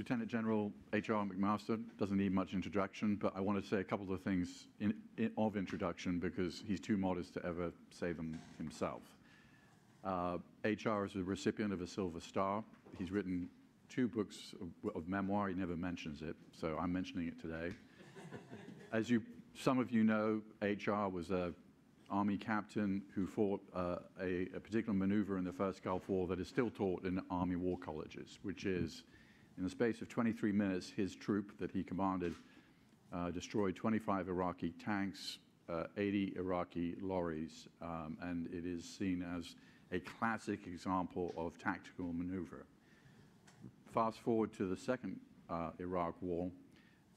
Lieutenant General H.R. McMaster doesn't need much introduction, but I want to say a couple of things in, in, of introduction because he's too modest to ever say them himself. Uh, H.R. is a recipient of a Silver Star. He's written two books of, of memoir. He never mentions it, so I'm mentioning it today. As you, some of you know, H.R. was a Army captain who fought uh, a, a, particular maneuver in the first Gulf War that is still taught in Army war colleges, which is, in the space of 23 minutes, his troop that he commanded uh, destroyed 25 Iraqi tanks, uh, 80 Iraqi lorries, um, and it is seen as a classic example of tactical maneuver. Fast forward to the second uh, Iraq War,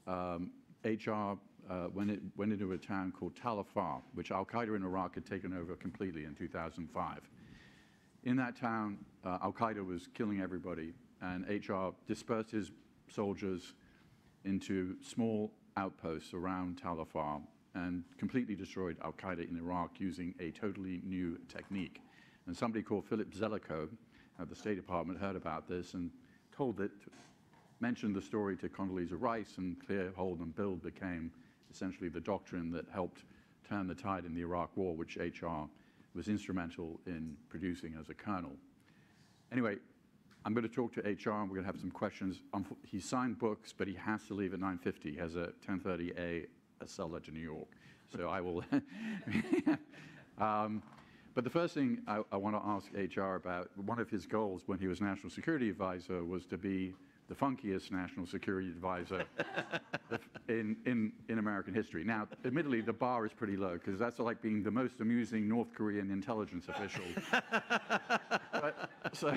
um, HR uh, went, it, went, into a town called Tal Afar, which Al Qaeda in Iraq had taken over completely in 2005. In that town, uh, Al Qaeda was killing everybody, and HR dispersed his soldiers into small outposts around Tal Afar and completely destroyed Al Qaeda in Iraq using a totally new technique. And somebody called Philip Zelikow at the State Department heard about this and told it, mentioned the story to Condoleezza Rice, and clear, hold, and build became essentially the doctrine that helped turn the tide in the Iraq War, which HR was instrumental in producing as a colonel. Anyway, I'm going to talk to HR and we're going to have some questions. He signed books, but he has to leave at 9.50. He has a 10.30A Acela to New York. So I will... um, but the first thing I, I want to ask HR about, one of his goals when he was National Security Advisor was to be the funkiest national security advisor in, in, in American history. Now, admittedly, the bar is pretty low because that's like being the most amusing North Korean intelligence official. but, so,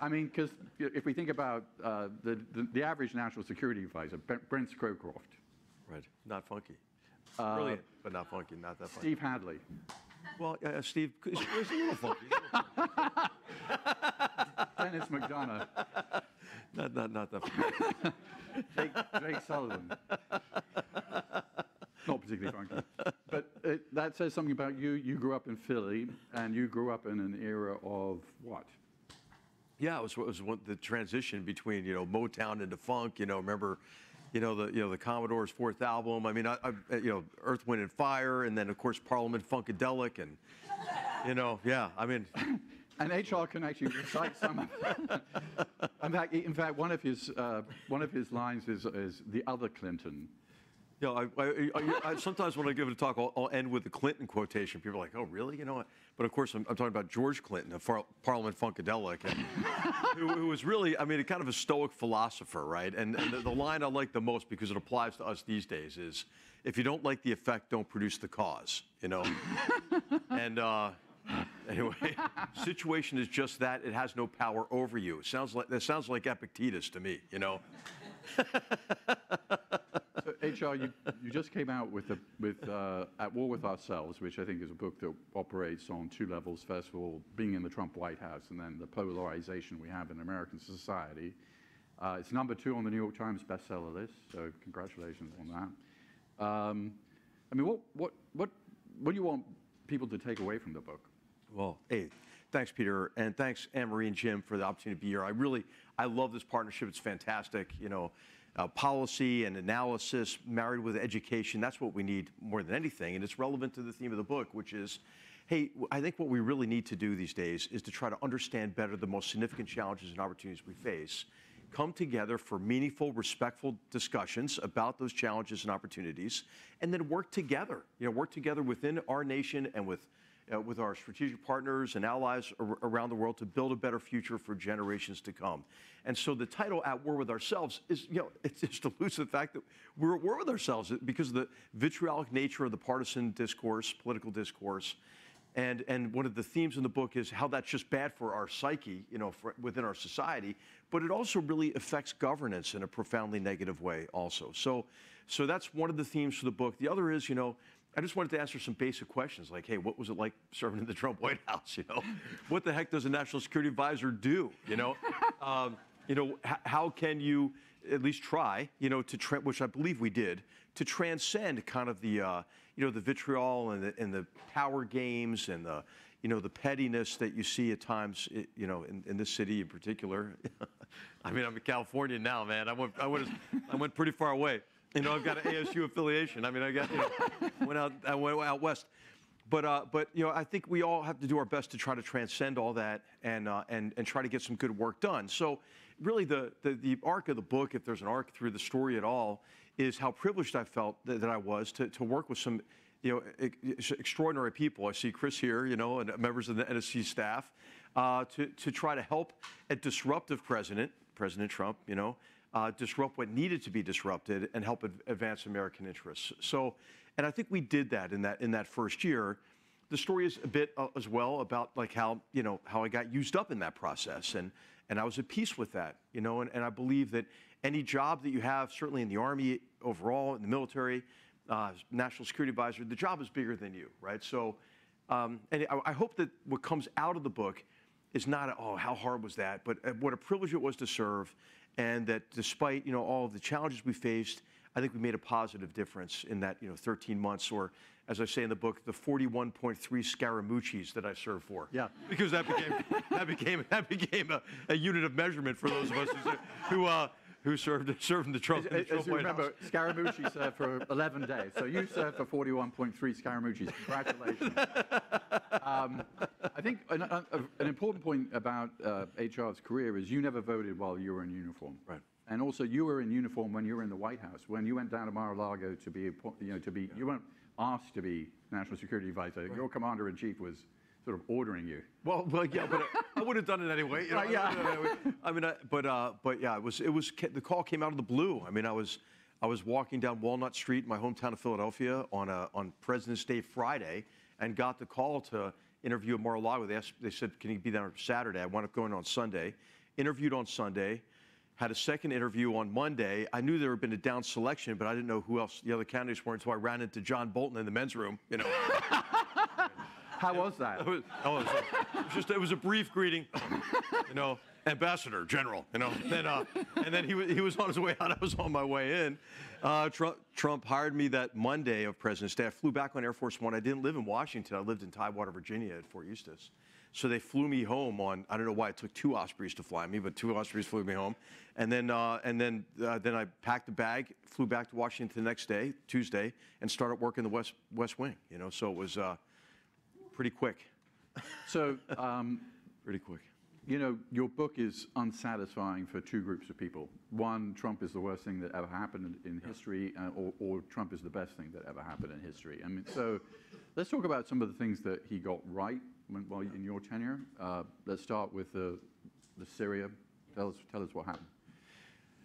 I mean, because if we think about uh, the, the, the, average national security advisor, Brent Scowcroft. Right, not funky. Uh, Brilliant, but not funky, not that funky. Steve Hadley. Well, uh, Steve, he's, he's a little funky. Denis McDonough. Not, not, not that funky. Jake, Jake Sullivan. Not particularly funky. But it, that says something about you. You grew up in Philly, and you grew up in an era of what? Yeah, it was, it was the transition between, you know, Motown into funk. You know, remember you know, the, you know, the Commodore's fourth album. I mean, I, I, you know, Earth, Wind, and Fire, and then, of course, Parliament Funkadelic, and, you know, yeah, I mean. And HR can actually recite some of in fact, in fact, one of his, uh, one of his lines is, is the other Clinton. Yeah, I, I, I, sometimes when I give a talk, I'll, I'll, end with the Clinton quotation. People are like, "Oh, really?" You know what? But of course, I'm, I'm talking about George Clinton, a Par Parliament Funkadelic, who, who, was really, I mean, kind of a stoic philosopher, right? And, and the, the, line I like the most because it applies to us these days is, "If you don't like the effect, don't produce the cause." You know. and uh, anyway, situation is just that; it has no power over you. It sounds like that sounds like Epictetus to me. You know. so, HR, you, you just came out with, a, with uh, At War with Ourselves, which I think is a book that operates on two levels. First of all, being in the Trump White House, and then the polarization we have in American society. Uh, it's number two on the New York Times bestseller list, so congratulations on that. Um, I mean, what, what, what, what do you want people to take away from the book? Well, hey, thanks, Peter, and thanks, Anne Marie and Jim, for the opportunity to be here. I really, I love this partnership. It's fantastic. You know, uh, policy and analysis married with education. That's what we need more than anything. And it's relevant to the theme of the book, which is hey, I think what we really need to do these days is to try to understand better the most significant challenges and opportunities we face, come together for meaningful, respectful discussions about those challenges and opportunities, and then work together. You know, work together within our nation and with Uh, with our strategic partners and allies ar around the world to build a better future for generations to come. And so the title "At War with Ourselves" is, you know, it just alludes to the fact that we're at war with ourselves because of the vitriolic nature of the partisan discourse, political discourse. And, and one of the themes in the book is how that's just bad for our psyche, you know, for, within our society, but it also really affects governance in a profoundly negative way also. So, so that's one of the themes for the book. The other is, you know, I just wanted to answer some basic questions like, hey, what was it like serving in the Trump White House? You know, what the heck does a national security advisor do? You know, um, you know, how can you at least try, you know, to tra- which I believe we did, to transcend kind of the, uh, you know, the vitriol and the, and the power games and the, you know, the pettiness that you see at times, you know, in, in this city in particular. I mean, I'm in California now, man. I went, I went, I went pretty far away. You know, I've got an ASU affiliation. I mean, I got, you know, went out, I went out west. But, uh, but you know, I think we all have to do our best to try to transcend all that and, uh, and, and try to get some good work done. So really the, the, the arc of the book, if there's an arc through the story at all, is how privileged I felt that, that I was to, to work with some you know, extraordinary people. I see Chris here, you know, and members of the NSC staff, uh, to, to try to help a disruptive president, President Trump, you know, uh, disrupt what needed to be disrupted and help advance American interests. So, and I think we did that in that in that first year. The story is a bit uh, as well about like how you know how I got used up in that process, and and I was at peace with that, you know, and, and I believe that any job that you have, certainly in the army overall, in the military, uh, national security advisor, the job is bigger than you, right? So, um, and I, I hope that what comes out of the book is not, a, oh, how hard was that, but uh, what a privilege it was to serve, and that despite you know all of the challenges we faced, I think we made a positive difference in that you know 13 months, or as I say in the book, the 41.3 Scaramucci's that I served for. Yeah. because that became that became that became a, a unit of measurement for those of us who who, uh, who served served in the Trump, in the As you White House. remember, Scaramucci served for 11 days. So you served for 41.3 Scaramucci's. Congratulations. Um, I think an, an an important point about uh, HR's career is you never voted while you were in uniform. Right. And also, you were in uniform when you were in the White House. When you went down to Mar-a-Lago to be, you know, to be, you weren't asked to be national security advisor. Your commander in chief was sort of ordering you. Well, well, yeah, but would have done it anyway. You know, Right, yeah. I, would've done it anyway. I mean, I, but uh, but yeah, it was it was the call came out of the blue. I mean, I was I was walking down Walnut Street in my hometown of Philadelphia on a, on President's Day Friday, and got the call to interview at Mar-a-Lago. They asked, they said, "Can you be there on Saturday?" I wound up going on Sunday. Interviewed on Sunday. Had a second interview on Monday. I knew there had been a down selection, but I didn't know who else the other candidates were until I ran into John Bolton in the men's room. You know. How was that? It was, oh, it was, just it was a brief greeting, you know, ambassador, general, you know. Then uh, and then he was he was on his way out. I was on my way in. Uh, Trump, Trump hired me that Monday of President's Day. I flew back on Air Force One. I didn't live in Washington. I lived in Tidewater, Virginia, at Fort Eustis. So they flew me home on. I don't know why it took two Ospreys to fly me, but two Ospreys flew me home. And then uh, and then uh, then I packed a bag, flew back to Washington the next day, Tuesday, and started working the West West Wing. You know, so it was uh, pretty quick. So, um, Pretty quick. You know, your book is unsatisfying for two groups of people. One, Trump is the worst thing that ever happened in, history, uh, or, or Trump is the best thing that ever happened in history. I mean, so let's talk about some of the things that he got right when, while in your tenure. Uh, let's start with the, the Syria. Tell us, tell us what happened.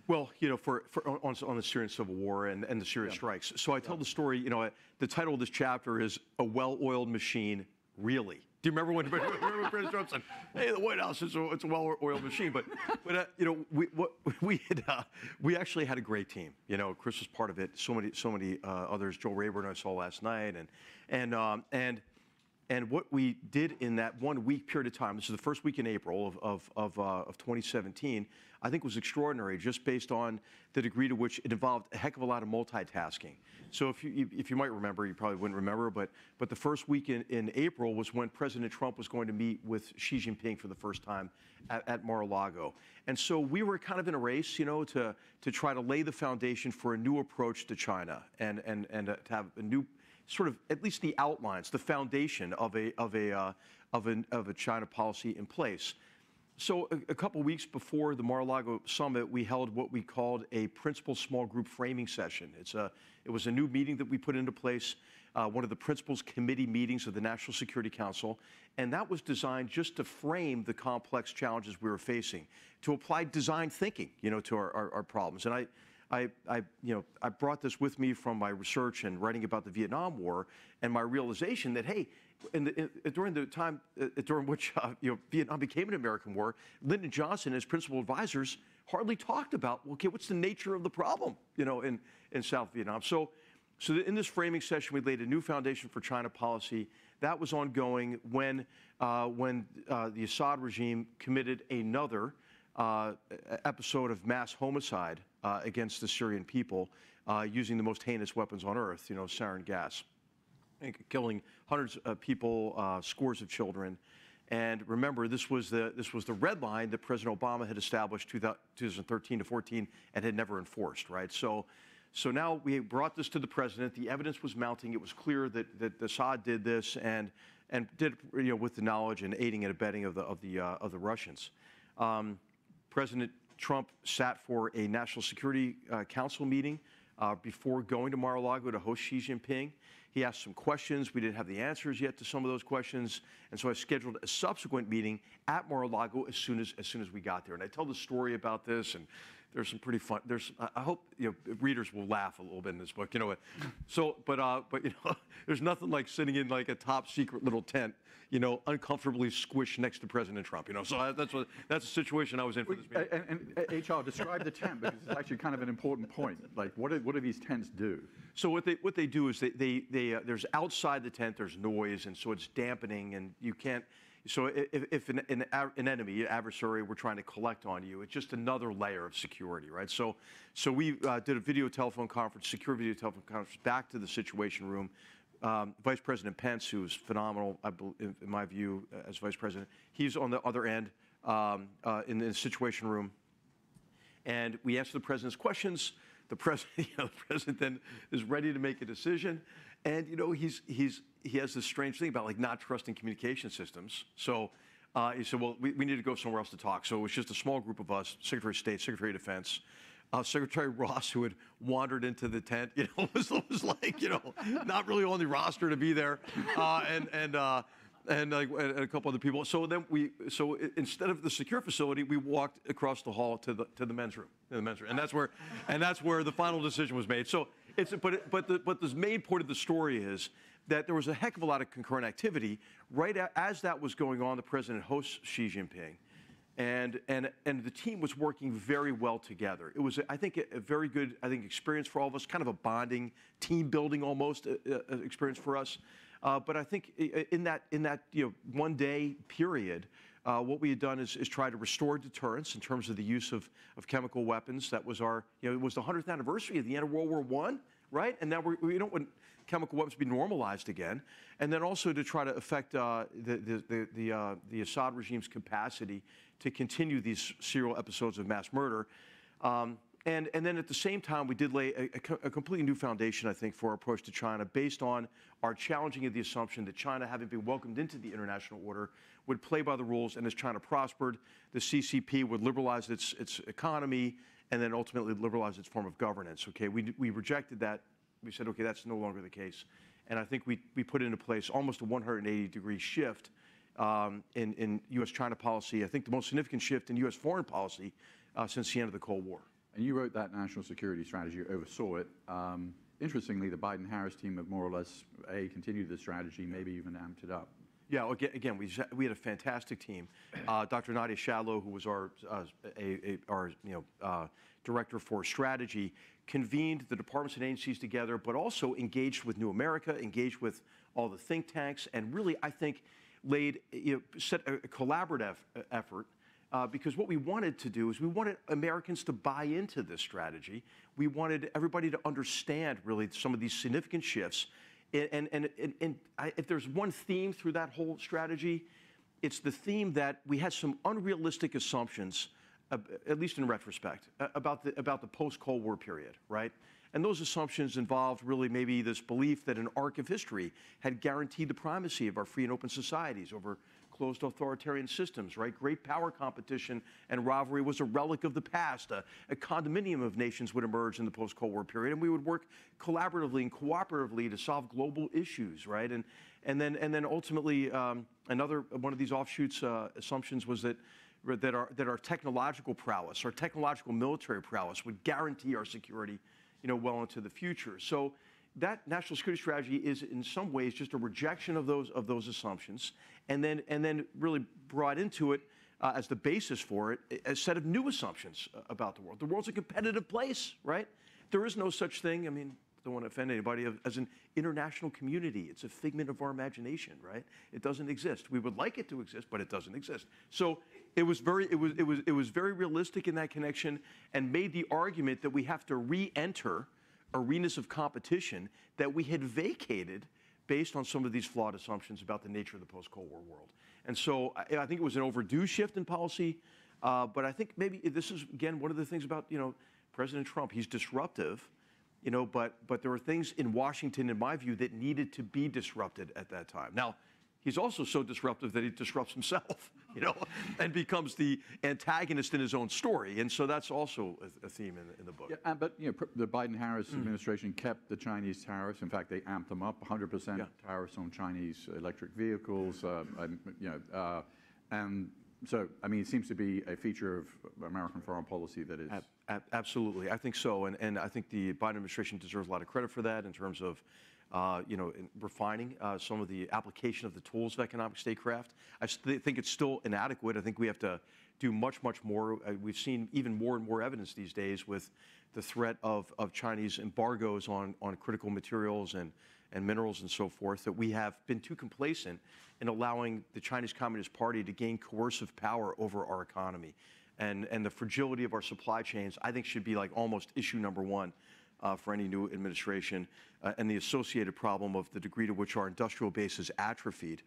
Well, you know, for, for on, on the Syrian civil war and, and the Syria strikes. So I tell the story. You know, the title of this chapter is "A Well-Oiled Machine." Really? Do you remember when, remember President Trump said, "Hey, the White House is a, it's a well-oiled machine"? But, but uh, you know, we what, we had, uh, we actually had a great team. You know, Chris was part of it. So many so many uh, others. Joel Rayburn I saw last night, and and um, and and what we did in that one week period of time, this is the first week in April of, of, of, uh, of 2017, I think was extraordinary just based on the degree to which it involved a heck of a lot of multitasking. So if you, if you might remember, you probably wouldn't remember, but, but the first week in, in April was when President Trump was going to meet with Xi Jinping for the first time at, at Mar-a-Lago. And so we were kind of in a race, you know, to, to try to lay the foundation for a new approach to China and, and, and uh, to have a new sort of at least the outlines, the foundation of a of a uh, of a of a China policy in place. So a, a couple weeks before the Mar-a-Lago summit, we held what we called a principal small group framing session. It's a it was a new meeting that we put into place, uh, one of the principals committee meetings of the National Security Council, and that was designed just to frame the complex challenges we were facing, to apply design thinking, you know, to our, our, our problems. And I. I, I, you know, I brought this with me from my research and writing about the Vietnam War, and my realization that hey, in the, in, during the time uh, during which uh, you know Vietnam became an American war, Lyndon Johnson, as principal advisors, hardly talked about okay, what's the nature of the problem, you know, in in South Vietnam. So, so in this framing session, we laid a new foundation for China policy. That was ongoing when uh, when uh, the Assad regime committed another uh, episode of mass homicide uh, against the Syrian people uh, using the most heinous weapons on earth, you know, sarin gas. killing hundreds of people, uh, scores of children. And remember, this was the this was the red line that President Obama had established 2013 to 14 and had never enforced, right? So, so now we brought this to the president. The evidence was mounting. It was clear that that Assad did this and and did you know with the knowledge and aiding and abetting of the of the uh, of the Russians. Um, President Trump sat for a National Security uh, Council meeting uh, before going to Mar-a-Lago to host Xi Jinping. He asked some questions. We didn't have the answers yet to some of those questions, and so I scheduled a subsequent meeting at Mar-a-Lago as soon as as soon as we got there. And I tell the story about this, and there's some pretty fun. There's I- hope you know readers will laugh a little bit in this book. You know what? So, but uh, but you know, there's nothing like sitting in like a top secret little tent, you know, uncomfortably squished next to President Trump. You know, so I, that's what that's the situation I was in for this meeting. And, and uh, HR, describe the tent because it's actually kind of an important point. Like, what do, what do these tents do? So what they what they do is they they, they uh, there's outside the tent there's noise and so it's dampening and you can't. So if, if an, an, an enemy, an adversary, were trying to collect on you, it's just another layer of security, right? So, so we uh, did a video telephone conference, secure video telephone conference, back to the Situation Room. Um, Vice President Pence, who is phenomenal, I bel in, in my view, uh, as Vice President, he's on the other end um, uh, in the Situation Room and we answer the president's questions. The president, you know, the president then is ready to make a decision, and you know he's he's he has this strange thing about like not trusting communication systems. So uh, he said, "Well, we, we need to go somewhere else to talk." So it was just a small group of us: Secretary of State, Secretary of Defense. Uh, Secretary Ross, who had wandered into the tent, you know, was, was like, you know, not really on the roster to be there, uh, and and uh, and, and a couple other people. So then we, so instead of the secure facility, we walked across the hall to the to the men's room, the men's room, and that's where, and that's where the final decision was made. So it's, but but the but the main point of the story is that there was a heck of a lot of concurrent activity right as that was going on. The president hosts Xi Jinping. And, and, and the team was working very well together. It was, I think, a, a very good, I think, experience for all of us, kind of a bonding, team building almost uh, uh, experience for us. Uh, but I think i- in that, in that you know, one day period, uh, what we had done is, is try to restore deterrence in terms of the use of, of chemical weapons. That was our, you know, it was the 100th anniversary of the end of World War I, right? And now we're, we don't want chemical weapons to be normalized again. And then also to try to affect uh, the, the, the, the, uh, the Assad regime's capacity to continue these serial episodes of mass murder. Um, and, and then at the same time, we did lay a, a completely new foundation, I think, for our approach to China based on our challenging of the assumption that China, having been welcomed into the international order, would play by the rules. And as China prospered, the CCP would liberalize its, its economy and then ultimately liberalize its form of governance. Okay, we, we rejected that. We said, okay, that's no longer the case. And I think we, we put into place almost a 180 degree shift um, in, in U.S. China policy. I think the most significant shift in U.S. foreign policy uh, since the end of the Cold War. And you wrote that national security strategy, oversaw it. Um, interestingly, the Biden-Harris team have more or less, A, continued the strategy, maybe even amped it up. Yeah, again, again we, we had a fantastic team. Uh, Dr. Nadia Schadlow, who was our, uh, a, a, our you know, uh, director for strategy, convened the departments and agencies together, but also engaged with New America, engaged with all the think tanks, and really, I think, laid, you know, set a, collaborative effort uh, because what we wanted to do is we wanted Americans to buy into this strategy. We wanted everybody to understand really some of these significant shifts. And, and, and, and, I, if there's one theme through that whole strategy, it's the theme that we had some unrealistic assumptions, uh, at least in retrospect, uh, about the, about the post-Cold War period, right? And those assumptions involved really maybe this belief that an arc of history had guaranteed the primacy of our free and open societies over closed authoritarian systems, right? Great power competition and rivalry was a relic of the past. A, a condominium of nations would emerge in the post-Cold War period, and we would work collaboratively and cooperatively to solve global issues, right? And and then and then ultimately, um, another one of these offshoots uh, assumptions was that that our that our technological prowess, our technological military prowess, would guarantee our security, you know, well into the future. So that national security strategy is in some ways just a rejection of those of those assumptions, and then and then really brought into it uh, as the basis for it a set of new assumptions uh, about the world. The world's a competitive place, right? There is no such thing. I mean, don't want to offend anybody as an international community. It's a figment of our imagination, right? It doesn't exist. We would like it to exist, but it doesn't exist. So it was very it was it was it was very realistic in that connection, and made the argument that we have to re-enter arenas of competition that we had vacated based on some of these flawed assumptions about the nature of the post-Cold War world. And so I, I think it was an overdue shift in policy, uh, but I think maybe this is, again, one of the things about, you know, President Trump. He's disruptive, you know, but, but there were things in Washington, in my view, that needed to be disrupted at that time. Now, he's also so disruptive that he disrupts himself, you know, and becomes the antagonist in his own story. And so that's also a, a theme in, in the book. Yeah, and- but, you know, pr- the Biden-Harris administration kept the Chinese tariffs. In fact, they amped them up, 100% Yeah. tariffs on Chinese electric vehicles, uh, and, you know, uh, and so, I mean, it seems to be a feature of American foreign policy that is, Ab- ab- Absolutely, I think so, and, and I think the Biden administration deserves a lot of credit for that in terms of, you know, refining uh, some of the application of the tools of economic statecraft. I think it's still inadequate. I think we have to do much, much more. Uh, we've seen even more and more evidence these days with the threat of, of Chinese embargoes on, on critical materials and, and minerals and so forth that we have been too complacent in allowing the Chinese Communist Party to gain coercive power over our economy. And, and the fragility of our supply chains, I think, should be like almost issue number one uh, for any new administration, uh, and the associated problem of the degree to which our industrial base is atrophied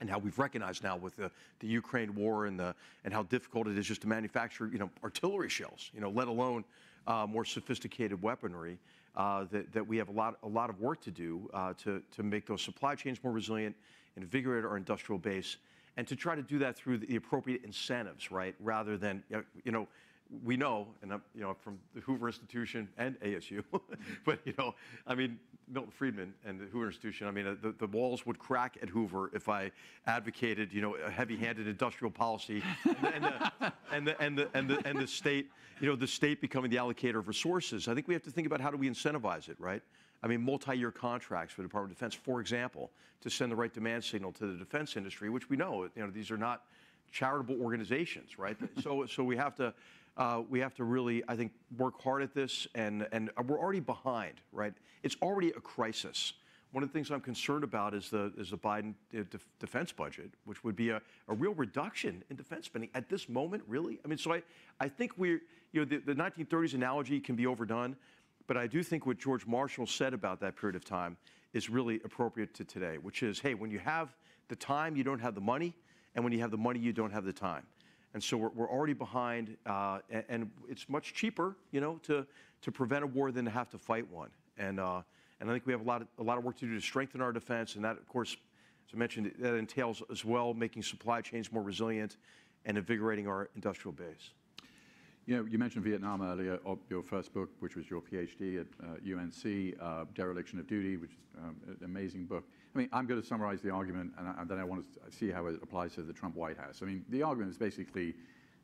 and how we've recognized now with the, the Ukraine war and, the, and how difficult it is just to manufacture, you know, artillery shells, you know, let alone uh, more sophisticated weaponry, uh, that, that we have a lot, a lot of work to do uh, to, to make those supply chains more resilient, invigorate our industrial base, and to try to do that through the appropriate incentives, right? Rather than, you know we know, and I'm, you know, from the Hoover Institution and ASU, but you know, I mean, Milton Friedman and the Hoover Institution. I mean, uh, the, the walls would crack at Hoover if I advocated, you know, a heavy-handed industrial policy, and, the, and, the, and the and the and the state, you know, the state becoming the allocator of resources. I think we have to think about how do we incentivize it, right? I mean, multi-year contracts for the Department of Defense, for example, to send the right demand signal to the defense industry, which we know, you know, these are not charitable organizations, right? so, so we have to, we have to really, I think, work hard at this, and and we're already behind, right? It's already a crisis. One of the things I'm concerned about is the is the Biden uh, defense budget, which would be a, a real reduction in defense spending at this moment. Really, I mean, so I I think we're you know the, the 1930s analogy can be overdone, but I do think what George Marshall said about that period of time is really appropriate to today, which is, hey, when you have the time, you don't have the money, and when you have the money, you don't have the time. And so we're, already behind, uh, and, it's much cheaper, you know, to, prevent a war than to have to fight one. And, uh, I think we have a lot, of, a lot of work to do to strengthen our defense, and that, of course, as I mentioned, that entails as well making supply chains more resilient and invigorating our industrial base. You know, you mentioned Vietnam earlier, your first book, which was your PhD at UNC, uh, Dereliction of Duty, which is um, an amazing book. I mean, I'm going to summarize the argument, and, I, and then I want to see how it applies to the Trump White House. I mean, the argument is basically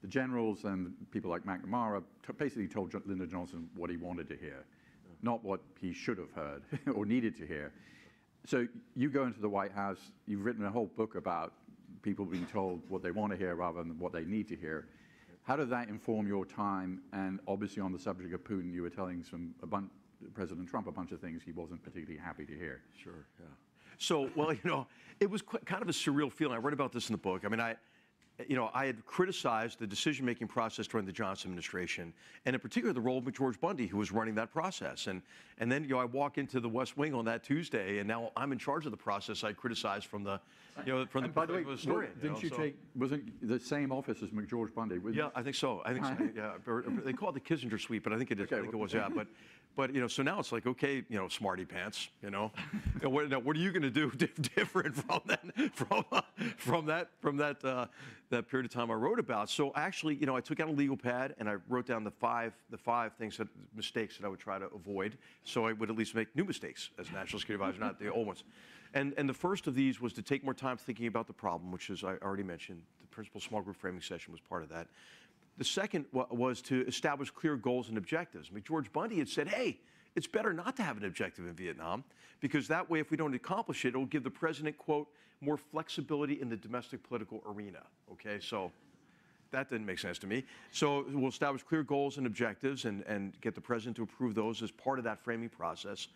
the generals and people like McNamara basically told Lyndon Johnson what he wanted to hear, not what he should have heard or needed to hear. So you go into the White House, you've written a whole book about people being told what they want to hear rather than what they need to hear. How did that inform your time? And obviously, on the subject of Putin, you were telling some President Trump a bunch of things he wasn't particularly happy to hear. Sure, yeah. So, well, you know, it was qu- kind of a surreal feeling. I read about this in the book. I mean, I, you know, I had criticized the decision-making process during the Johnson administration, and in particular the role of McGeorge Bundy, who was running that process. And and then you know, I walk into the West Wing on that Tuesday, and now I'm in charge of the process I criticized from the, you know, from the And by the way, perspective of a historian. didn't know, you so- take wasn't the same office as McGeorge Bundy? wasn't Yeah, it? I think so. I think so. Yeah, or- or they call it the Kissinger suite, but I think it is. I Okay, think it well- was. Yeah, but but you know, so now it's like, okay, you know, smarty pants. You know, what, now, what are you going to do dif- different from that from uh, from that from that uh, that period of time I wrote about? So actually, you know, I took out a legal pad and I wrote down the five the five things that mistakes that I would try to avoid, so I would at least make new mistakes as national security advisor, not the old ones. And, and the first of these was to take more time thinking about the problem, which, as I already mentioned, the principal small group framing session was part of that. The second wa- was to establish clear goals and objectives. I mean, McGeorge Bundy had said, hey, it's better not to have an objective in Vietnam because that way, if we don't accomplish it, it will give the president, quote, more flexibility in the domestic political arena. Okay, so that didn't make sense to me. So we'll establish clear goals and objectives and, and get the president to approve those as part of that framing process.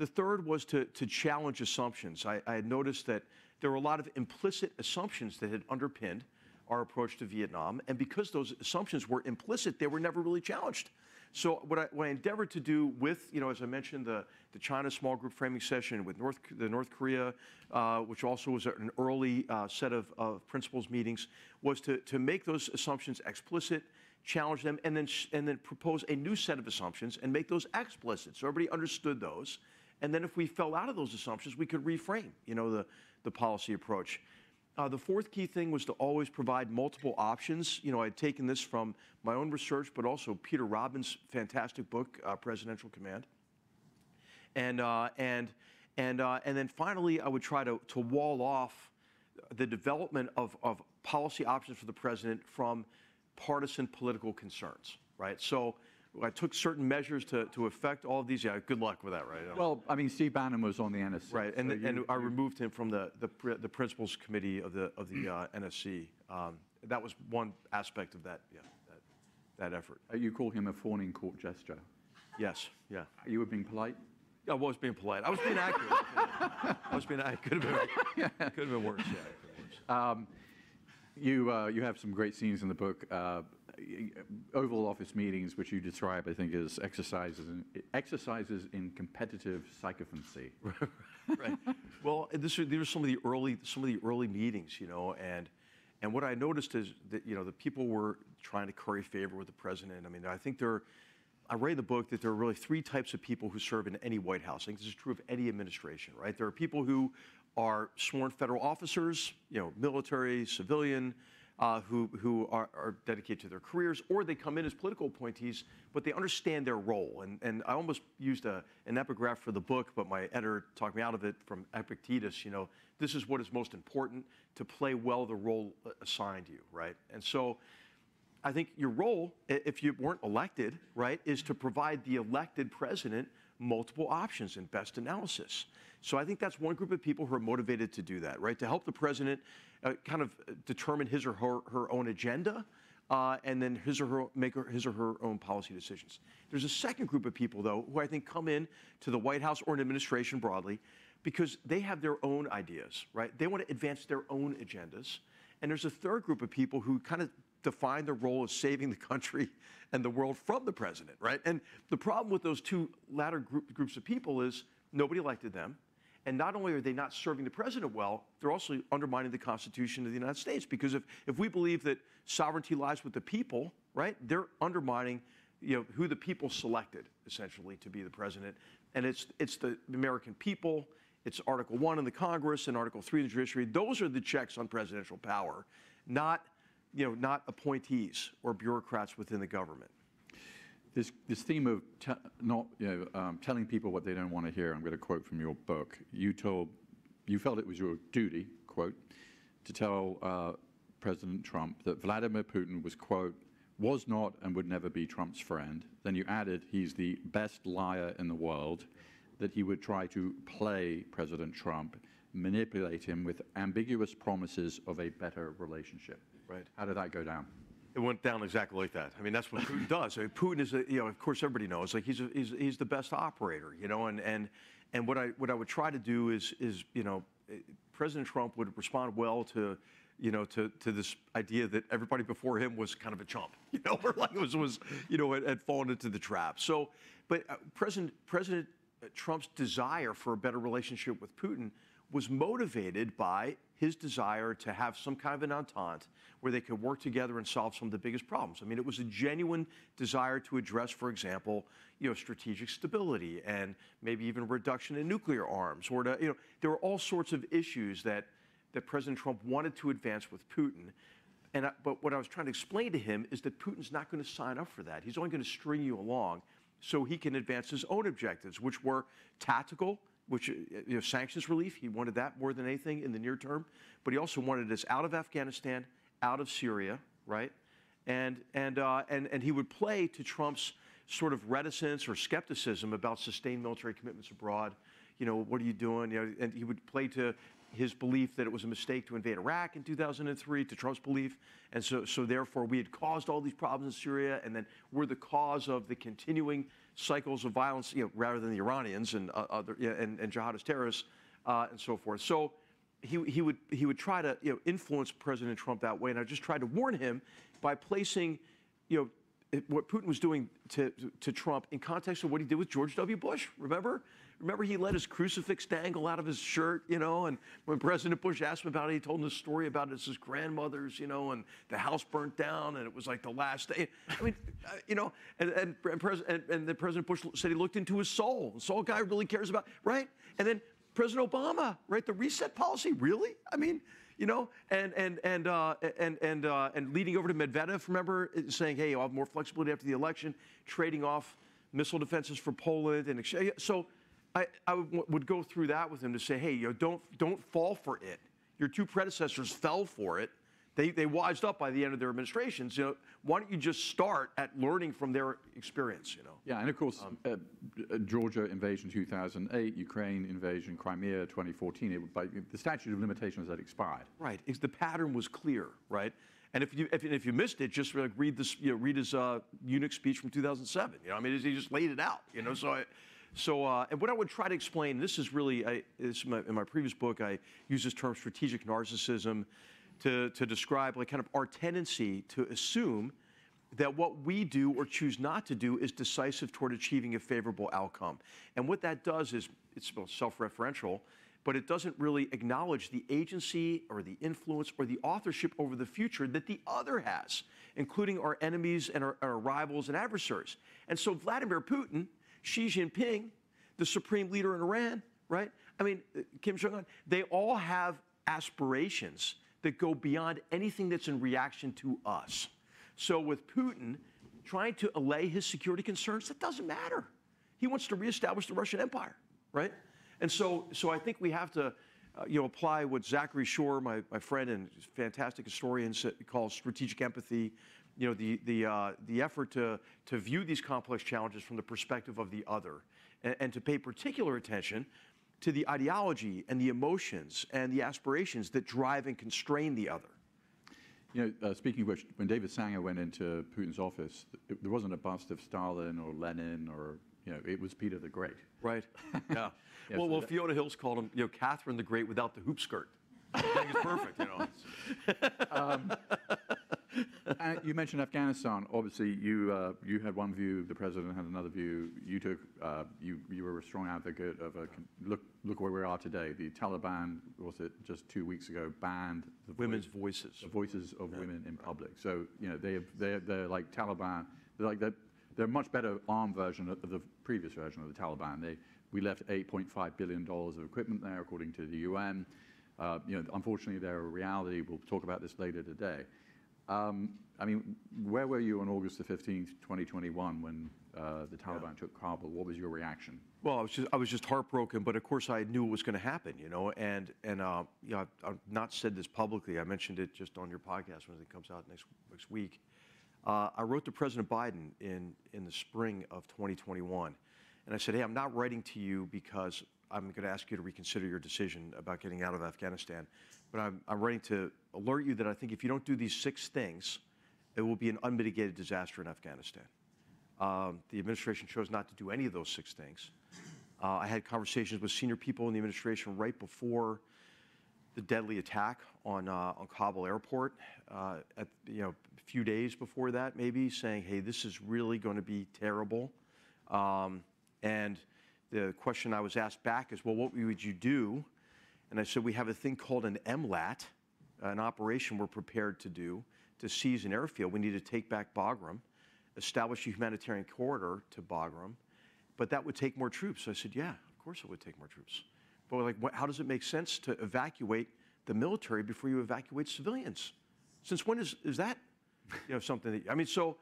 The third was to, to challenge assumptions. I, I had noticed that there were a lot of implicit assumptions that had underpinned our approach to Vietnam. And because those assumptions were implicit, they were never really challenged. So what I, what I endeavored to do with, you know, as I mentioned, the, the China small group framing session with North, the North Korea, uh, which also was an early uh, set of, of principles meetings, was to, to make those assumptions explicit, challenge them, and then, and then propose a new set of assumptions and make those explicit so everybody understood those. And then if we fell out of those assumptions, we could reframe, you know, the, the policy approach. Uh, the fourth key thing was to always provide multiple options. You know, I'd taken this from my own research, but also Peter Rodman's fantastic book, uh, Presidential Command. And, uh, and, and, uh, and then finally, I would try to, to wall off the development of, of policy options for the president from partisan political concerns, right? So I took certain measures to, to affect all of these. Yeah, good luck with that, right? Well, I mean, Steve Bannon was on the NSC. Right, and, so and you- I removed him from the, the, the principals committee of the, of the uh, NSC. Um, That was one aspect of that, yeah, that, that effort. uh, You call him a fawning court gesture. Yes, yeah. You were being polite? I was being polite. I was being accurate. I was being, I could have been, could have been worse, yeah. been worse. You, uh, you have some great scenes in the book. Oval Office meetings, which you describe, I think, as exercises in, exercises in competitive sycophancy. right. Well, this these are some of the early some of the early meetings, you know, and and what I noticed is that you know the people were trying to curry favor with the president. I mean, I think there. I read in the book that there are really three types of people who serve in any White House. I think this is true of any administration, right? There are people who are sworn federal officers, you know, military, civilian, uh, who, who are, are dedicated to their careers, or they come in as political appointees, but they understand their role. And, and I almost used a, an epigraph for the book, but my editor talked me out of it from Epictetus. You know, this is what is most important to play well the role assigned you, right? And so I think your role, if you weren't elected, right, is to provide the elected president multiple options and best analysis. So I think that's one group of people who are motivated to do that, right? To help the president uh, kind of determine his or her, her own agenda, uh, and then his or her make her, his or her own policy decisions. There's a second group of people, though, who I think come in to the White House or an administration broadly because they have their own ideas, right? They want to advance their own agendas. And there's a third group of people who kind of define their role as saving the country and the world from the president, right? And the problem with those two latter group, groups of people is nobody elected them. And not only are they not serving the president well, they're also undermining the Constitution of the United States. Because if, if we believe that sovereignty lies with the people, right, they're undermining you know, who the people selected, essentially, to be the president. And it's, it's the American people, it's Article 1 in the Congress and Article 3 in the judiciary. Those are the checks on presidential power, not, you know, not appointees or bureaucrats within the government. This, this theme of not, you know, um, telling people what they don't want to hear, I'm going to quote from your book. You told, you felt it was your duty, quote, to tell uh, President Trump that Vladimir Putin was, quote, was not and would never be Trump's friend. Then you added he's the best liar in the world, that he would try to play President Trump, manipulate him with ambiguous promises of a better relationship. Right. How did that go down? It went down exactly like that. I mean, that's what Putin does. I mean, Putin is, a, you know, of course, everybody knows, like he's, a, he's, he's the best operator, you know, and, and, and what, I, what I would try to do is, is, you know, eh, President Trump would respond well to, you know, to, to this idea that everybody before him was kind of a chump, you know, or like was, was you know, had, had fallen into the trap. So, but uh, President, President Trump's desire for a better relationship with Putin was motivated by his desire to have some kind of an entente where they could work together and solve some of the biggest problems. I mean, it was a genuine desire to address, for example, you know, strategic stability and maybe even reduction in nuclear arms, or to, you know, there were all sorts of issues that that President Trump wanted to advance with Putin. And I, but what I was trying to explain to him is that Putin's not going to sign up for that. He's only going to string you along so he can advance his own objectives, which were tactical, which uh, you know, sanctions relief. He wanted that more than anything in the near term, but he also wanted us out of Afghanistan, out of Syria, right? And and uh, and and he would play to Trump's sort of reticence or skepticism about sustained military commitments abroad. You know, what are you doing? You know, and he would play to his belief that it was a mistake to invade Iraq in 2003, to Trump's belief, and so so therefore we had caused all these problems in Syria, and then we're the cause of the continuing cycles of violence, you know, rather than the Iranians and uh, other yeah, and, and jihadist terrorists uh, and so forth. So he, he, would, he would try to you know, influence President Trump that way. And I just tried to warn him by placing you know, what Putin was doing to, to Trump in context of what he did with George W. Bush. Remember? Remember he let his crucifix dangle out of his shirt, you know, and when President Bush asked him about it, he told him the story about it's his grandmother's, you know, and the house burnt down and it was like the last day. I mean, uh, you know, and, and, and, Pres- and, and then President Bush said he looked into his soul. Soul guy really cares about, right? And then President Obama, right? The reset policy, really? I mean, you know, and and and uh, and and uh, and leading over to Medvedev, remember saying, "Hey, I'll have more flexibility after the election, trading off missile defenses for Poland," and so I, I would- go through that with him to say, "Hey, you know, don't don't fall for it. Your two predecessors fell for it. They they wised up by the end of their administrations. You know, why don't you just start at learning from their experience? You know." Yeah, and of course, uh, uh, Georgia invasion 2008, Ukraine invasion, Crimea 2014, it, by, the statute of limitations had expired. Right. It's, the pattern was clear, right? And if you if, if you missed it, just like read this, you know, read his uh, Munich speech from 2007. You know, I mean, he just laid it out. You know, so I, so uh, and what I would try to explain, this is really, I, this is my, in my previous book, I use this term strategic narcissism to to describe like kind of our tendency to assume that what we do or choose not to do is decisive toward achieving a favorable outcome. And what that does is it's self-referential, but it doesn't really acknowledge the agency or the influence or the authorship over the future that the other has, including our enemies and our, our rivals and adversaries. And so Vladimir Putin, Xi Jinping, the supreme leader in Iran, right? I mean, uh, Kim Jong un, they all have aspirations that go beyond anything that's in reaction to us. So with Putin trying to allay his security concerns, that doesn't matter. He wants to reestablish the Russian Empire, right? And so, so I think we have to, uh, you know, apply what Zachary Shore, my, my friend and fantastic historian, calls strategic empathy. You know, the the uh, the effort to to view these complex challenges from the perspective of the other, and, and to pay particular attention to the ideology and the emotions and the aspirations that drive and constrain the other. You know, uh, speaking of which, when David Sanger went into Putin's office, th- there wasn't a bust of Stalin or Lenin or, you know, it was Peter the Great. Right. Yeah. Yes, well, well, that- Fiona Hill's called him, you know, Catherine the Great without the hoop skirt. I think it's perfect, you know. Uh, you mentioned Afghanistan. Obviously, you uh, you had one view. The president had another view. You took uh, you you were a strong advocate of a look look where we are today. The Taliban was it just two weeks ago banned the Women's voice- voices. the voices of women in public. So you know they they're they're like Taliban. They're like they're, they're a much better armed version of the previous version of the Taliban. They we left 8.5 billion dollars of equipment there, according to the UN. Uh, you know, unfortunately, they're a reality. We'll talk about this later today. Um, I mean, where were you on August the 15th, 2021, when uh, the Taliban took Kabul? What was your reaction? Well, I was just I was just heartbroken, but of course I knew it was going to happen, you know. And and uh, you know, I've, I've not said this publicly. I mentioned it just on your podcast when it comes out next next week. Uh, I wrote to President Biden in in the spring of 2021, and I said, "Hey, I'm not writing to you because I'm going to ask you to reconsider your decision about getting out of Afghanistan, but I'm, I'm writing to alert you that I think if you don't do these six things, it will be an unmitigated disaster in Afghanistan." Um, the administration chose not to do any of those six things. Uh, I had conversations with senior people in the administration right before the deadly attack on, uh, on Kabul airport, uh, at, you know, a few days before that, maybe, saying, hey, this is really going to be terrible. Um, and the question I was asked back is, well, what would you do? And I said, we have a thing called an MLAT, an operation we're prepared to do to seize an airfield. We need to take back Bagram, establish a humanitarian corridor to Bagram, but that would take more troops. So I said, yeah, of course it would take more troops. But like, what, how does it make sense to evacuate the military before you evacuate civilians? Since when is, is that, you know, something that, I mean, so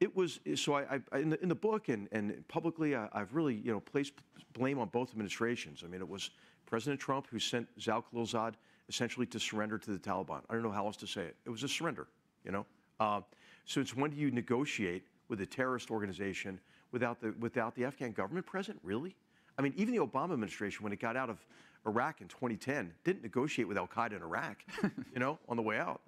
it was, so I, I in, the, in the book and, and publicly, I, I've really, you know, placed blame on both administrations. I mean, it was President Trump who sent Zal Khalilzad essentially to surrender to the Taliban. I don't know how else to say it. It was a surrender, you know? Uh, so it's when do you negotiate with a terrorist organization without the, without the Afghan government present? Really? I mean, even the Obama administration, when it got out of Iraq in 2010, didn't negotiate with Al Qaeda in Iraq, you know, on the way out.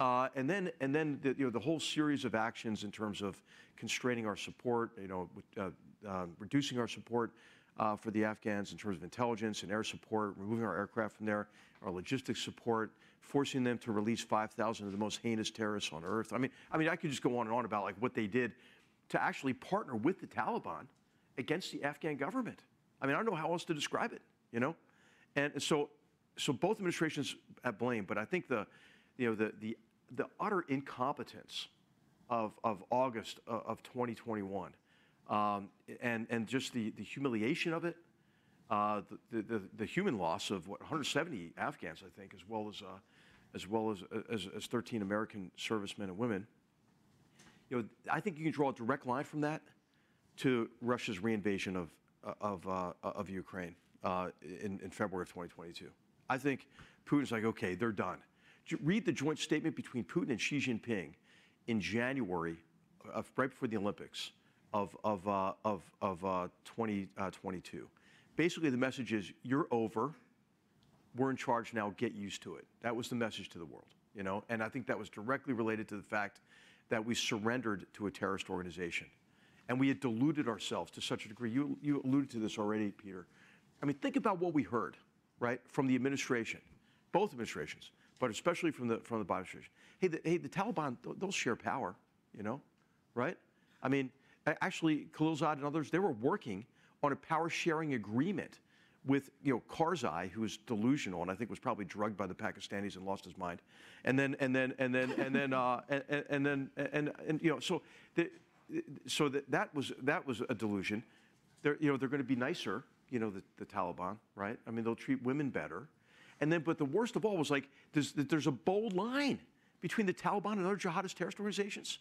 Uh, and then, and then the, you know, the whole series of actions in terms of constraining our support, you know, uh, uh, reducing our support, uh, for the Afghans in terms of intelligence and air support, removing our aircraft from there, our logistics support, forcing them to release 5,000 of the most heinous terrorists on earth. I mean, I mean, I could just go on and on about like what they did to actually partner with the Taliban against the Afghan government. I mean, I don't know how else to describe it, you know? And so, so both administrations at blame, but I think the, you know, the, the, the utter incompetence of, of August of, of 2021 um, and, and just the, the humiliation of it, uh, the, the, the human loss of what 170 Afghans, I think, as well as, uh, as well as, as, as 13 American servicemen and women. You know, I think you can draw a direct line from that to Russia's reinvasion of, of, uh, of Ukraine uh, in, in February of 2022. I think Putin's like, okay, they're done. Read the joint statement between Putin and Xi Jinping in January, of, right before the Olympics of, of, uh, of, of uh, 2022. Basically, the message is you're over. We're in charge now. Get used to it. That was the message to the world, you know. And I think that was directly related to the fact that we surrendered to a terrorist organization, and we had deluded ourselves to such a degree. You, you alluded to this already, Peter. I mean, think about what we heard, right, from the administration, both administrations, but especially from the from the Biden administration. Hey, the, hey, the Taliban, they'll share power, you know, right? I mean, actually, Khalilzad and others, they were working on a power sharing agreement with you know Karzai, who was delusional and I think was probably drugged by the Pakistanis and lost his mind, and then and then and then and then uh, and, and, then and, and you know so the, so that that was that was a delusion. They're you know they're going to be nicer, you know the, the Taliban, right? I mean they'll treat women better, and then but the worst of all was like there's there's a bold line between the Taliban and other jihadist terrorist organizations.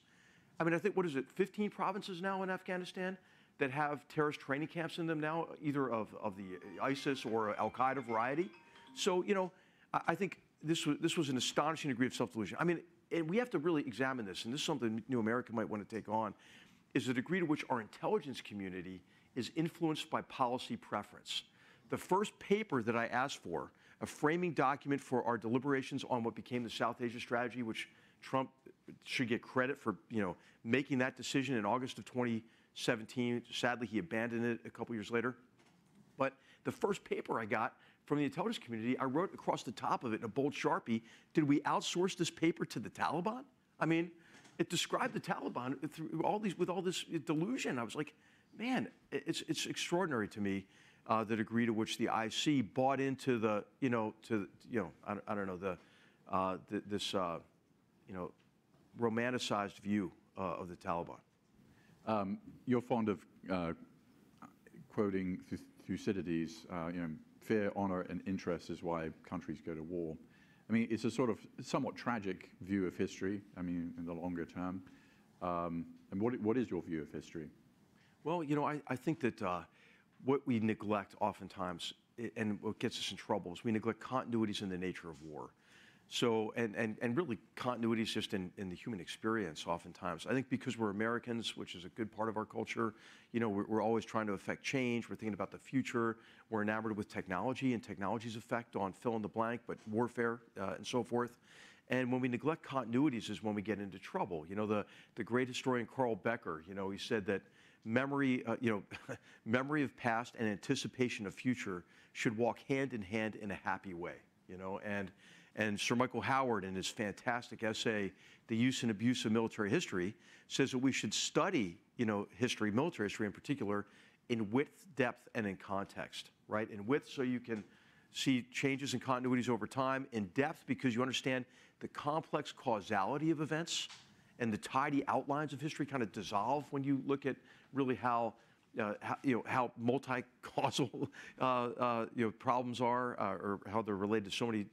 I mean I think what is it 15 provinces now in Afghanistan that have terrorist training camps in them now, either of, of the ISIS or Al Qaeda variety. So, you know, I, I think this was, this was an astonishing degree of self delusion. I mean, and we have to really examine this, and this is something New America might want to take on, is the degree to which our intelligence community is influenced by policy preference. The first paper that I asked for, a framing document for our deliberations on what became the South Asia strategy, which Trump should get credit for, you know, making that decision in August of 2017. Sadly, he abandoned it a couple years later. But the first paper I got from the intelligence community, I wrote across the top of it in a bold Sharpie, did we outsource this paper to the Taliban? I mean, it described the Taliban through all these, with all this delusion. I was like, man, it's, it's extraordinary to me uh, the degree to which the IC bought into the, you know, to, you know, I, I don't know, the, uh, the this, uh, you know, romanticized view uh, of the Taliban. Um, you're fond of uh, quoting Thucydides, uh, you know, fear, honor, and interest is why countries go to war. I mean, it's a sort of somewhat tragic view of history, I mean, in the longer term. Um, and what, what is your view of history? Well, you know, I, I think that uh, what we neglect oftentimes, and what gets us in trouble, is we neglect continuities in the nature of war. So, and, and, and really continuity is just in, in the human experience oftentimes. I think because we're Americans, which is a good part of our culture, you know, we're, we're always trying to affect change. We're thinking about the future. We're enamored with technology and technology's effect on fill in the blank, but warfare uh, and so forth. And when we neglect continuities is when we get into trouble. You know, the, the great historian Carl Becker, you know, he said that memory, uh, you know, memory of past and anticipation of future should walk hand in hand in a happy way, you know, and and Sir Michael Howard, in his fantastic essay, The Use and Abuse of Military History, says that we should study, you know, history, military history in particular, in width, depth, and in context, right? In width, so you can see changes and continuities over time. In depth, because you understand the complex causality of events and the tidy outlines of history kind of dissolve when you look at really how uh, you know, how multi-causal uh, uh, you know, problems are, or how they're related to so many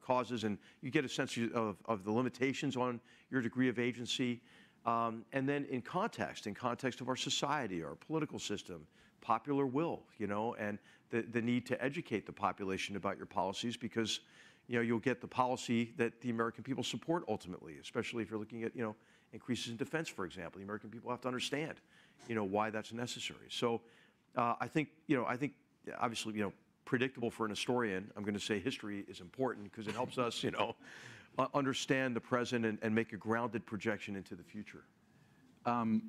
causes, and you get a sense of, of the limitations on your degree of agency. Um, and then in context, in context of our society, our political system, popular will, you know, and the, the need to educate the population about your policies because, you know, you'll get the policy that the American people support ultimately, especially if you're looking at, you know, increases in defense, for example. The American people have to understand you know, why that's necessary. So uh, I think, you know, I think obviously, you know, predictable for an historian, I'm going to say history is important because it helps us, you know, understand the present and, and, make a grounded projection into the future. Um,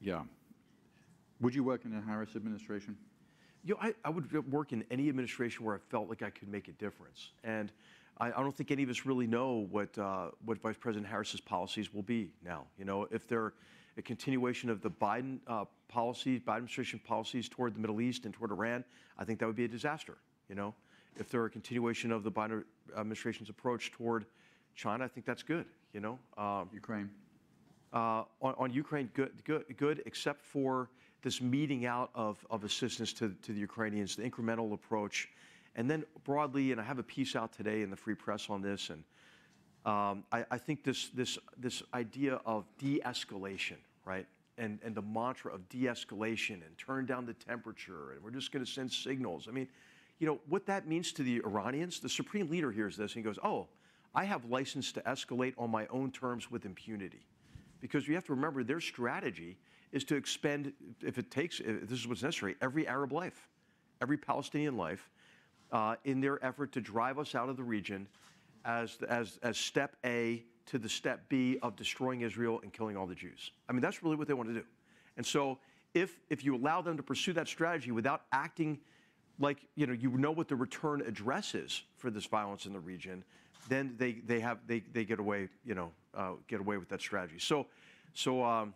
yeah. Would you work in a Harris administration? You know, I, I would work in any administration where I felt like I could make a difference. And I, I don't think any of us really know what, uh, what Vice President Harris's policies will be now. You know, if they're a continuation of the Biden uh, policies, Biden administration policies toward the Middle East and toward Iran, I think that would be a disaster. You know, if they're a continuation of the Biden administration's approach toward China, I think that's good. You know, um, Ukraine? uh, on, on Ukraine, good, good, good, except for this meting out of, of assistance to, to the Ukrainians, the incremental approach. And then broadly, and I have a piece out today in the Free Press on this, and um, I, I think this, this, this idea of de-escalation, right? And, and the mantra of de-escalation and turn down the temperature, and we're just going to send signals. I mean, you know, what that means to the Iranians, the supreme leader hears this and he goes, oh, I have license to escalate on my own terms with impunity because you have to remember their strategy is to expend, if it takes, if this is what's necessary, every Arab life, every Palestinian life, in their effort to drive us out of the region as, as, as step A to the step B of destroying Israel and killing all the Jews. I mean, that's really what they want to do. And so if, if you allow them to pursue that strategy without acting like, you know, you know what the return address is for this violence in the region, then they, they have, they, they get away, you know, uh, get away with that strategy. So, so um,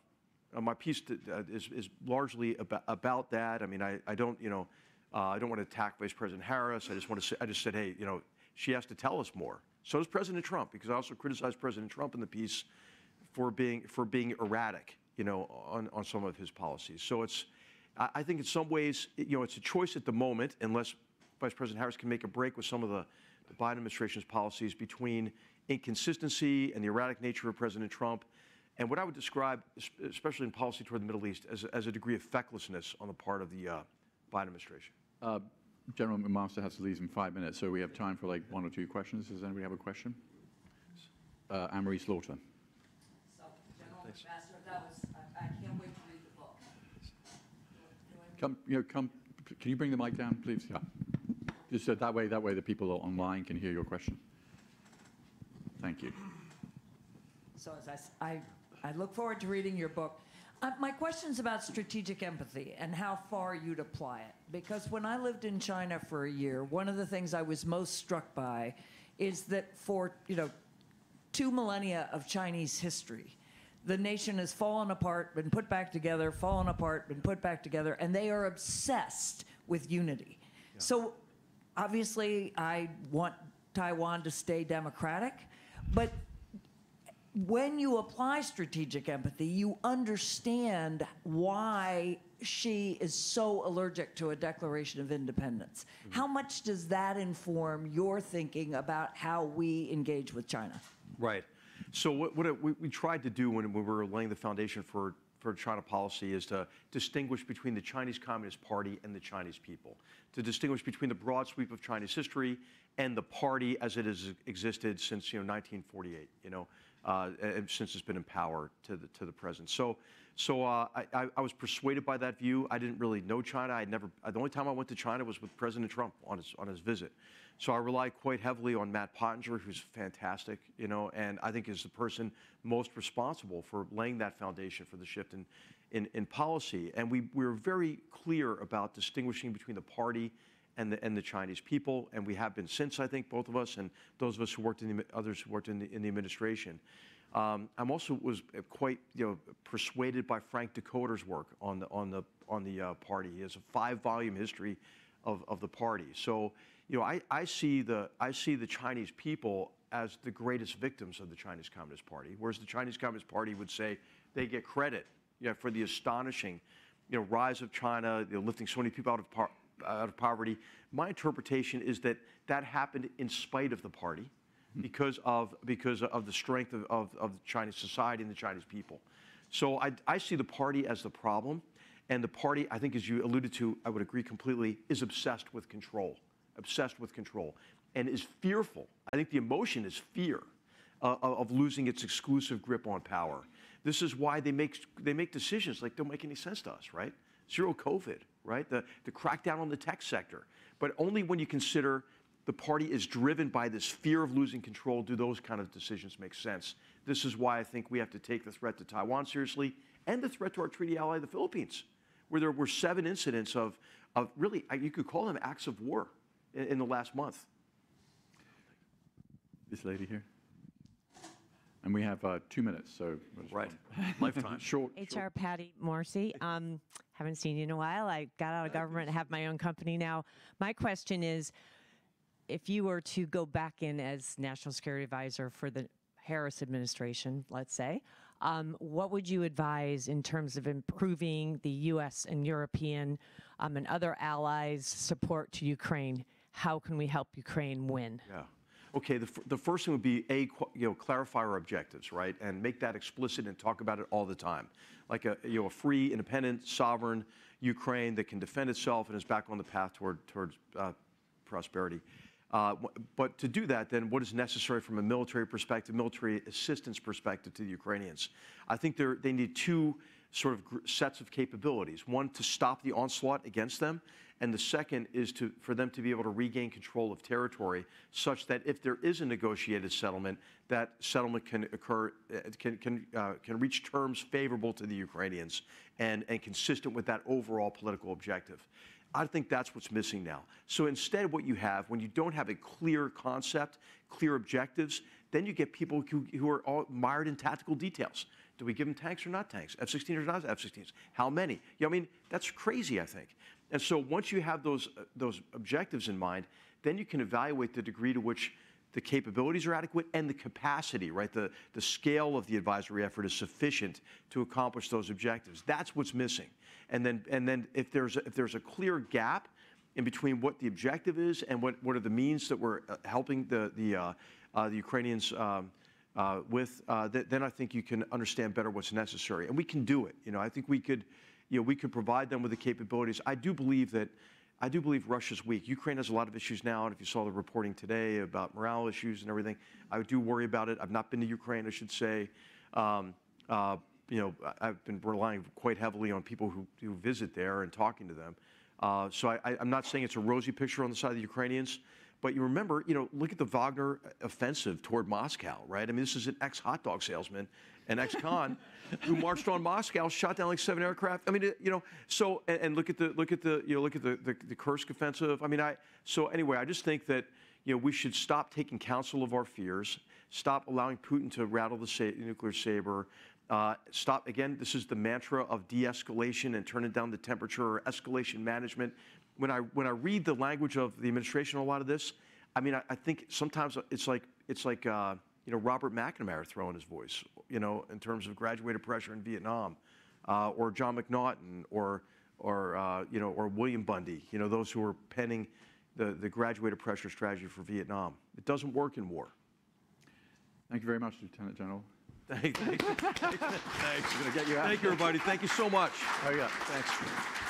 uh, my piece to, uh, is, is largely about, about that. I mean, I, I don't, you know, uh, I don't want to attack Vice President Harris. I just want to say, I just said, hey, you know, she has to tell us more. So does President Trump, because I also criticized President Trump in the piece for being, for being erratic, you know, on, on some of his policies. So it's, I, I think in some ways, you know, it's a choice at the moment, unless Vice President Harris can make a break with some of the, the Biden administration's policies between inconsistency and the erratic nature of President Trump and what I would describe, especially in policy toward the Middle East, as, as a degree of fecklessness on the part of the uh, Biden administration. Uh, General McMaster has to leave in five minutes, so we have time for like one or two questions. Does anybody have a question? Uh, Anne-Marie Slaughter. So, General Ambassador, that was, I, I can't wait to read the book. Come, you know, come, can you bring the mic down, please? Yeah. Just so that way, that way the people online can hear your question. Thank you. So as I s- I, I look forward to reading your book. Uh, my is about strategic empathy and how far you'd apply it. Because when I lived in China for a year, one of the things I was most struck by is that for, you know, two millennia of Chinese history, the nation has fallen apart, been put back together, fallen apart, been put back together, and they are obsessed with unity. So obviously, I want Taiwan to stay democratic, but when you apply strategic empathy, you understand why Xi is so allergic to a declaration of independence. Mm-hmm. How much does that inform your thinking about how we engage with China? Right. So what, what it- we, we tried to do when we were laying the foundation for, for China policy is to distinguish between the Chinese Communist Party and the Chinese people, to distinguish between the broad sweep of Chinese history and the party as it has existed since you know 1948. You know, since it's been in power to the to the present. So. So uh, I, I, was persuaded by that view. I didn't really know China. I never. The only time I went to China was with President Trump on his on his visit. So I rely quite heavily on Matt Pottinger, who's fantastic, you know, and I think is the person most responsible for laying that foundation for the shift in, in, in policy. And we, we were very clear about distinguishing between the party and the, and the Chinese people, and we have been since, I think, both of us and those of us who worked in the, others who worked in the, in the administration. Um, I'm also was quite you know persuaded by Frank Dikötter's work on the on the on the uh, party. He has a five-volume history of, of the party. So you know I, I see the I see the Chinese people as the greatest victims of the Chinese Communist Party, whereas the Chinese Communist Party would say they get credit you know, for the astonishing you know rise of China, you know, lifting so many people out of par- out of poverty. My interpretation is that that happened in spite of the party because of because of the strength of, of, of Chinese society and the Chinese people. So I, I see the party as the problem, and the party, I think, as you alluded to, I would agree completely, is obsessed with control, obsessed with control, and is fearful. I think the emotion is fear uh, of of losing its exclusive grip on power. This is why they make they make decisions like don't make any sense to us, right? Zero COVID, right? The the crackdown on the tech sector, but only when you consider the party is driven by this fear of losing control, do those kind of decisions make sense? This is why I think we have to take the threat to Taiwan seriously and the threat to our treaty ally, the Philippines. where there were seven incidents of, of really, uh, you could call them acts of war in, in the last month. This lady here. And we have uh, two minutes, so. we'll just Right. Lifetime. Short. HR Patty Morrissey. Um, haven't seen you in a while. I got out of government, have my own company now. My question is, if you were to go back in as National Security Advisor for the Harris administration, let's say, um, what would you advise in terms of improving the U.S. and European um, and other allies' support to Ukraine? How can we help Ukraine win? Yeah. Okay, the, the first thing would be A, you know, clarify our objectives, right? And make that explicit and talk about it all the time. Like a, you know, a free, independent, sovereign Ukraine that can defend itself and is back on the path toward, towards uh, prosperity. Uh, but to do that, then what is necessary from a military perspective, military assistance perspective to the Ukrainians? I think they need two sort of sets of capabilities. One, to stop the onslaught against them, and the second is to, for them to be able to regain control of territory such that if there is a negotiated settlement, that settlement can occur, uh, can, can, uh, can reach terms favorable to the Ukrainians and, and consistent with that overall political objective. I think that's what's missing now. So instead, what you have, when you don't have a clear concept, clear objectives, then you get people who, who are all mired in tactical details. Do we give them tanks or not tanks? F-16s or not F-16s? How many? You know, I mean, that's crazy, I think. And so once you have those, uh, those objectives in mind, then you can evaluate the degree to which the capabilities are adequate and the capacity, right? The, the scale of the advisory effort is sufficient to accomplish those objectives. That's what's missing. And then, and then if, there's a, if there's a clear gap in between what the objective is and what, what are the means that we're uh, helping the, the, uh, uh, the Ukrainians um, uh, with, uh, th- then I think you can understand better what's necessary. And we can do it. You know, I think we could, you know, we could provide them with the capabilities. I do believe that, I do believe Russia's weak. Ukraine has a lot of issues now, and if you saw the reporting today about morale issues and everything, I do worry about it. I've not been to Ukraine, I should say. Um, uh, you know, I've been relying quite heavily on people who, who visit there and talking to them. Uh, so I, I'm not saying it's a rosy picture on the side of the Ukrainians, but you remember, you know, look at the Wagner offensive toward Moscow, right? I mean, this is an ex-hot dog salesman, an ex-con who marched on Moscow, shot down like seven aircraft. I mean, you know, so and, and look at the look at the you know look at the, the the Kursk offensive. I mean, I so anyway, I just think that you know we should stop taking counsel of our fears, stop allowing Putin to rattle the sa- nuclear saber. Uh, stop again. This is the mantra of de-escalation and turning down the temperature or escalation management. When I when I read the language of the administration a lot of this, I mean, I, I think sometimes it's like it's like uh, you know Robert McNamara throwing his voice, you know, in terms of graduated pressure in Vietnam, uh, or John McNaughton, or or uh, you know, or William Bundy, you know, those who were penning the the graduated pressure strategy for Vietnam. It doesn't work in war. Thank you very much, Lieutenant General. Thank you. Thanks. Thanks. Gonna get you out. Thank you, everybody. Thank you so much. Oh, yeah, thanks.